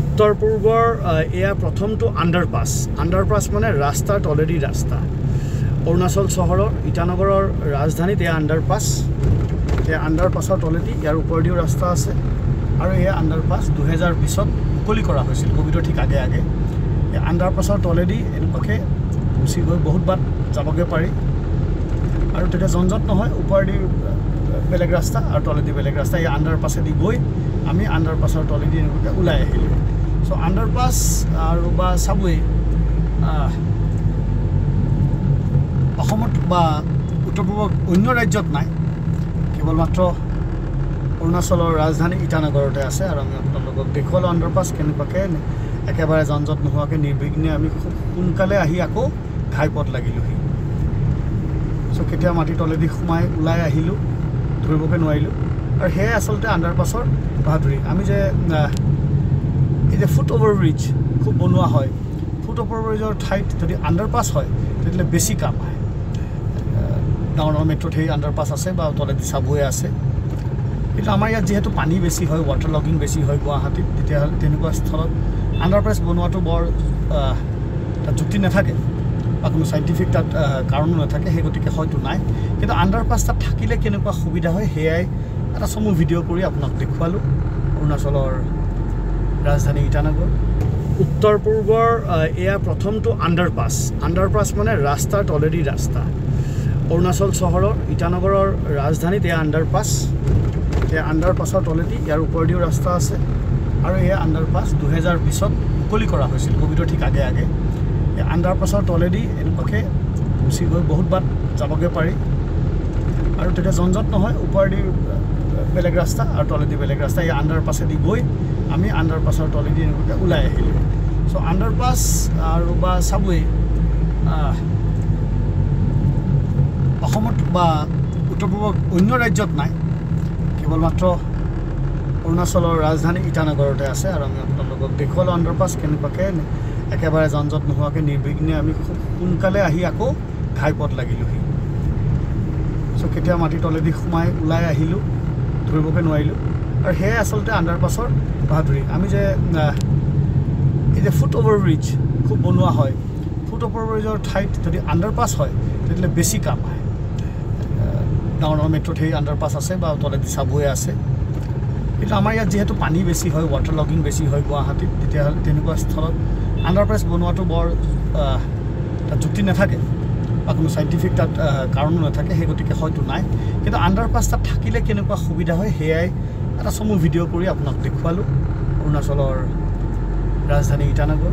উত্তৰ পূৰ্বৰ এয়া প্ৰথমটো আণ্ডাৰপাছ আণ্ডাৰপাছ মানে ৰাস্তাৰ তলেদি ৰাস্তা। অৰুণাচল চহৰৰ ইটানগৰৰ ৰাজধানীত এয়া আণ্ডাৰপাছ এয়া আণ্ডাৰপাছৰ তলেদি ইয়াৰ ওপৰেদিও ৰাস্তা আছে। আৰু এয়া আণ্ডাৰপাছ দুহেজাৰ বিছত মুকলি কৰা হৈছিল ক'ভিডৰ ঠিক আগে আগে। এই আণ্ডাৰপাছৰ তলেদি এনেকুৱাকৈ গুচি গৈ বহুত বাট যাবগৈ পাৰি। আৰু তেতিয়া জঞ্জট নহয় ওপৰেদি বেলেগ ৰাস্তা আৰু তলেদি বেলেগ ৰাস্তা এই আণ্ডাৰপাছেদি গৈ আমি আণ্ডাৰপাছৰ তলেদি এনেকুৱাকৈ ওলাই আহিলোঁ। চ' আণ্ডাৰপাছ আৰু বা চাবৱে অসমত বা উত্তৰ পূৰ্বৰ অন্য ৰাজ্যত নাই। কেৱল মাত্ৰ অৰুণাচলৰ ৰাজধানী ইটানগৰতে আছে আৰু আমি আপোনালোকক দেখুৱালোঁ আণ্ডাৰপাছ কেনেকুৱাকৈ একেবাৰে যান জঁট নোহোৱাকৈ নিৰ্বিঘ্নে আমি খুব সোনকালে আহি আকৌ ঘাইপথ লাগিলোঁহি। চ' কেতিয়া মাটিৰ তলেদি সোমাই ওলাই আহিলোঁ ধৰিবগৈ নোৱাৰিলোঁ। আৰু সেয়াই আচলতে আণ্ডাৰপাছৰ বাহাদুৰি আমি যে এই যে ফুট অভাৰ ব্ৰিজ খুব বনোৱা হয় ফুট অভাৰ ব্ৰিজৰ ঠাইত যদি আণ্ডাৰপাছ হয় তেতিয়াহ'লে বেছি কাম হয় ডাঙৰ ডাঙৰ মেট্ৰ'ত সেই আণ্ডাৰপাছ আছে বা তলেদি চাবৱে আছে। কিন্তু আমাৰ ইয়াত যিহেতু পানী বেছি হয় ৱাটাৰ লগিং বেছি হয় গুৱাহাটীত তেতিয়াহ'লে তেনেকুৱা স্থলত আণ্ডাৰপাছ বনোৱাটো বৰ যুক্তি নাথাকে। বা কোনো চাইণ্টিফিক তাত কাৰণো নাথাকে সেই গতিকে হয়তো নাই। কিন্তু আণ্ডাৰপাছ তাত থাকিলে কেনেকুৱা সুবিধা হয় সেয়াই এটা চমু ভিডিঅ' কৰি আপোনাক দেখুৱালোঁ। অৰুণাচলৰ ৰাজধানী ইটানগৰ। উত্তৰ পূৰ্বৰ এয়া প্ৰথমটো আণ্ডাৰপাছ আণ্ডাৰপাছ মানে ৰাস্তাৰ তলেদি ৰাস্তা। অৰুণাচল চহৰৰ ইটানগৰৰ ৰাজধানীত এয়া আণ্ডাৰপাছ এয়া আণ্ডাৰপাছৰ তলেদি ইয়াৰ ওপৰেদিও ৰাস্তা আছে। আৰু এয়া আণ্ডাৰপাছ দুহেজাৰ বিছত মুকলি কৰা হৈছিল। ক'ভিডৰ ঠিক আগে আগে। আণ্ডাৰপাছৰ তলেদি এনেকুৱাকৈ গুচি গৈ বহুত বাট যাবগৈ পাৰি। আৰু তেতিয়া জঞ্জট নহয় ওপৰেদি বেলেগ ৰাস্তা আৰু তলেদি বেলেগ ৰাস্তা। এই আণ্ডাৰপাছেদি গৈ আমি আণ্ডাৰপাছৰ তলেদি এনেকুৱাকৈ ওলাই আহিলোঁ। চ' আণ্ডাৰপাছ আৰু বা চাবৱে অসমত বা উত্তৰ পূৰ্বৰ অন্য ৰাজ্যত নাই। কেৱল মাত্ৰ অৰুণাচলৰ ৰাজধানী ইটানগৰতে আছে আৰু আমি আপোনালোকক দেখুৱালোঁ আণ্ডাৰপাছ কেনেকুৱাকৈ একেবাৰে যান জঁট নোহোৱাকৈ নিৰ্বিঘ্নে আমি খুব সোনকালে আহি আকৌ ঘাইপথ লাগিলোঁহি। চ' কেতিয়া মাটিৰ তলেদি সোমাই ওলাই আহিলোঁ ধৰিবগৈ নোৱাৰিলোঁ। আৰু সেয়াই আচলতে আণ্ডাৰপাছৰ বাহাদুৰি। আমি যে এই যে ফুট অভাৰ ব্ৰিজ খুব বনোৱা হয় ফুট অভাৰ ব্ৰিজৰ ঠাইত যদি আণ্ডাৰপাছ হয় তেতিয়াহ'লে বেছি কাম হয় ডাঙৰ ডাঙৰ মেট্ৰ'ত সেই আণ্ডাৰপাছ আছে বা তলেদি চাবৱে আছে। কিন্তু আমাৰ ইয়াত যিহেতু পানী বেছি হয় ৱাটাৰ লগিং বেছি হয় গুৱাহাটীত তেতিয়াহ'লে তেনেকুৱা স্থলত আণ্ডাৰপাছ বনোৱাটো বৰ তাত যুক্তি নাথাকে বা কোনো চাইণ্টিফিক তাত কাৰণো নাথাকে সেই গতিকে হয়তো নাই। কিন্তু আণ্ডাৰপাছ তাত থাকিলে কেনেকুৱা সুবিধা হয় সেয়াই এটা চমু ভিডিঅ' কৰি আপোনাক দেখুৱালোঁ। অৰুণাচলৰ ৰাজধানী ইটানগৰ।